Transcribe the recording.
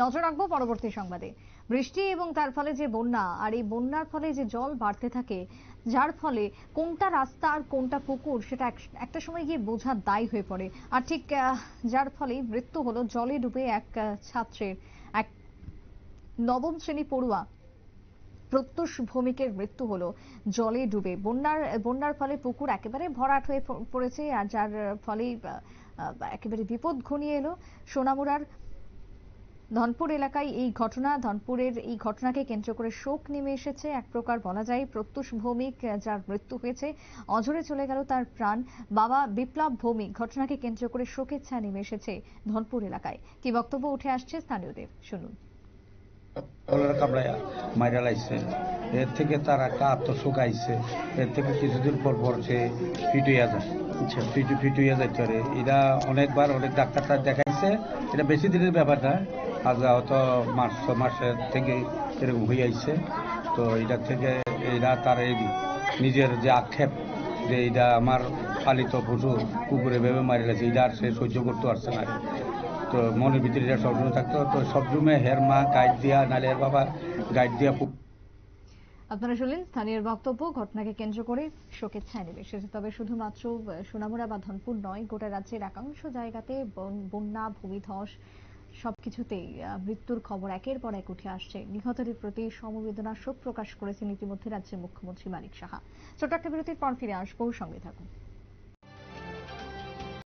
নজর রাখব পরবর্তী সংবাদে। বৃষ্টি এবং তার ফলে যে বন্যা, আর এই বন্যার ফলে যে জল বাড়তে থাকে, যার ফলে কোনটা রাস্তা আর কোনটা পুকুর সেটা একটা সময় গিয়ে বোঝার দায় হয়ে পড়ে। আর ঠিক যার ফলে মৃত্যু হলো জলে ডুবে এক ছাত্রের। এক নবম শ্রেণি পড়ুয়া প্রত্যুষ ভৌমিকের মৃত্যু হলো জলে ডুবে। বন্যার বন্যার ফলে পুকুর একেবারে ভরাট হয়ে পড়েছে, আর যার ফলে একেবারে বিপদ ঘনিয়ে এলো। সোনামুড়ার ধনপুর এলাকায় এই ঘটনা ধনপুরের এই ঘটনাকে কেন্দ্র করে শোক নেমে এসেছে। এক প্রকার বলা যায় প্রত্যুষ ভৌমিক যার মৃত্যু হয়েছে। অঝরে চলে গেল তার প্রাণ। বাবা বিপ্লব ভৌমিক ঘটনাকে কেন্দ্র করে শোকের ছায়া নেমে এসেছে ধনপুর এলাকায়। কি বক্তব্য উঠে আসছে স্থানীয়দের শুনুন। কলেরা কামড়ায় মাইরা লাইছে। এর থেকে তার একটা আত্মশোক আইছে। এর থেকে কিছুদিন পর পর সে ফিট হইয়া যায়। আচ্ছা। ফিট ফিট হইয়া যাইতে পারে। এরা অনেকবার অনেক ডাক্তারটা দেখাইছে। এটা বেশি দিনের ব্যাপার না। আজ হয়তো মার্চ, মাসের থেকে এরকম হয়ে আইছে তো এটা থেকে এরা তার এই নিজের যে আক্ষেপ যে এটা আমার পালিত পশু কুকুরে ভেবে মারি গেছে, এটা আর সে সহ্য করতে পারছে না। তো মনের ভিতরে এটা সবসময় থাকতো। তো সবসময় হের মা, গাইড দিয়া, নাহলে এর বাবা গাইড দিয়া আপনারা শুনলেন স্থানীয় বক্তব্য, ঘটনাকে কেন্দ্র করে শোকের ছায়া নেমে এসেছে তবে শুধুমাত্র সোনামুড়া বা ধনপুর নয়, গোটা রাজ্যের একাংশ জায়গাতে বন- বন্যা, ভূমিধস সবকিছুতেই মৃত্যুর খবর একের পর এক উঠে আসছে। নিহতদের প্রতি সমবেদনা শোক প্রকাশ করেছেন ইতিমধ্যে রাজ্যের মুখ্যমন্ত্রী মানিক সাহা। ছোট একটা বিরতির পর ফিরে আসব, সঙ্গে থাকুন।